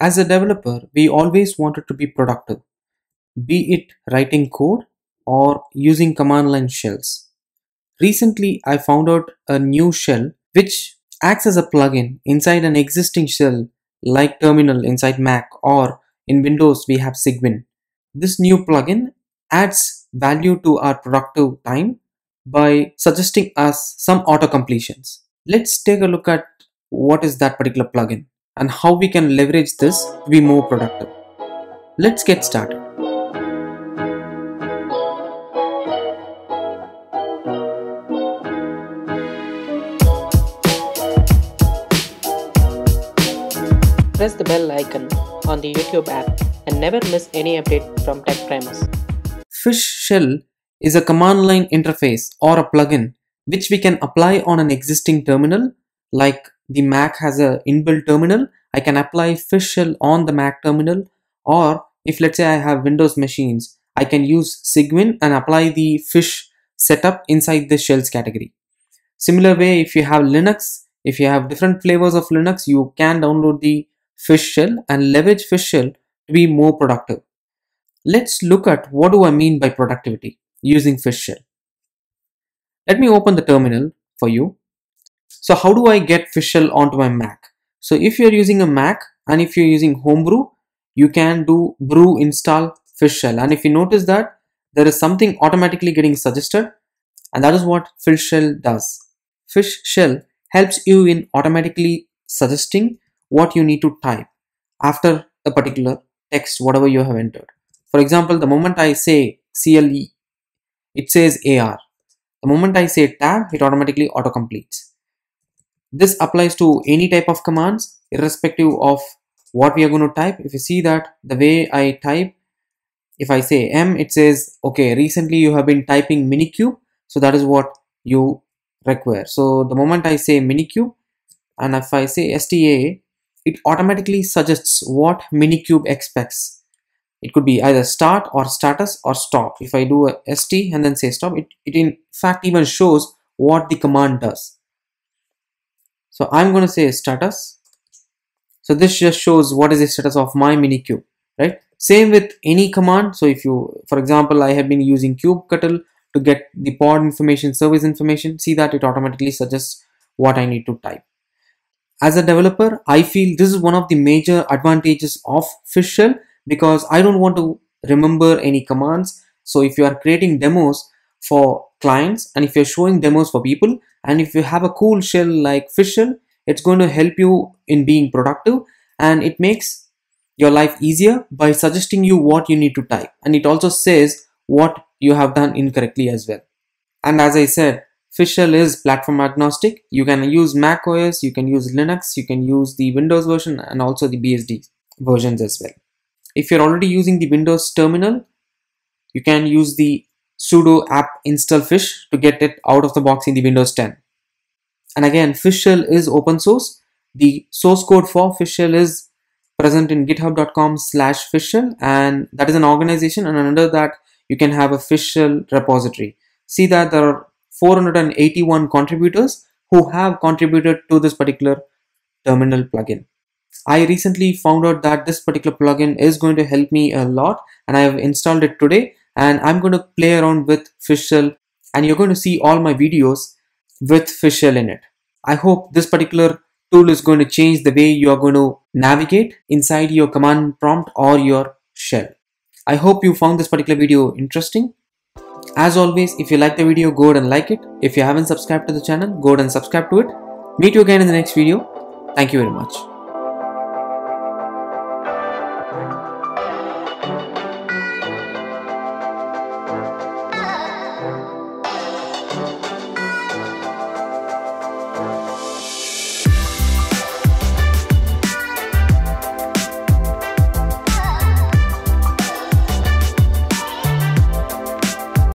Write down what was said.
As a developer, we always wanted to be productive, be it writing code or using command line shells. Recently, I found out a new shell which acts as a plugin inside an existing shell like terminal inside Mac or in Windows we have Cygwin. This new plugin adds value to our productive time by suggesting us some auto completions. Let's take a look at what is that particular plugin and how we can leverage this to be more productive. Let's get started. Press the bell icon on the YouTube app and never miss any update from Tech Primers. Fish Shell is a command line interface or a plugin which we can apply on an existing terminal like the Mac has a inbuilt terminal I can apply Fish Shell on the Mac terminal or if let's say I have Windows machines I can use Cygwin and apply the fish setup inside the shells category. Similar way if you have Linux if you have different flavors of Linux you can download the fish shell and leverage fish shell to be more productive. Let's look at what do I mean by productivity using fish shell. Let me open the terminal for you. So how do I get fish shell onto my Mac? So if you're using a Mac and if you're using Homebrew, you can do brew install fish shell. And if you notice that there is something automatically getting suggested and that is what fish shell does. Fish shell helps you in automatically suggesting what you need to type after a particular text, whatever you have entered. For example, the moment I say CLE, it says AR. The moment I say tab, it automatically auto-completes. This applies to any type of commands, irrespective of what we are going to type. If you see that the way I type, if I say M, it says, okay, recently you have been typing minikube. So that is what you require. So the moment I say minikube, and if I say STA, it automatically suggests what Minikube expects. It could be either start or status or stop. If I do a st and then say stop, it, it in fact even shows what the command does. So I'm going to say status. So this just shows what is the status of my minikube, right? Same with any command. So if you, for example, I have been using kubectl to get the pod information, service information, see that it automatically suggests what I need to type. As a developer, I feel this is one of the major advantages of Fish Shell because I don't want to remember any commands. So if you are creating demos for clients and if you're showing demos for people and if you have a cool shell like Fish Shell, it's going to help you in being productive and it makes your life easier by suggesting you what you need to type and it also says what you have done incorrectly as well. And as I said, Fish Shell is platform agnostic. You can use Mac OS, you can use Linux, you can use the Windows version and also the BSD versions as well. If you're already using the Windows terminal, you can use the sudo apt install fish to get it out of the box in the Windows 10. And again, Fish Shell is open source. The source code for Fish Shell is present in github.com slash Fish Shell, and that is an organization and under that you can have a Fish Shell repository. See that there are 481 contributors who have contributed to this particular terminal plugin. I recently found out that this particular plugin is going to help me a lot and I have installed it today and I'm going to play around with Fishshell and you're going to see all my videos with Fishshell in it. I hope this particular tool is going to change the way you are going to navigate inside your command prompt or your shell. I hope you found this particular video interesting as always, if you like the video, go ahead and like it. If you haven't subscribed to the channel, go ahead and subscribe to it. Meet you again in the next video. Thank you very much.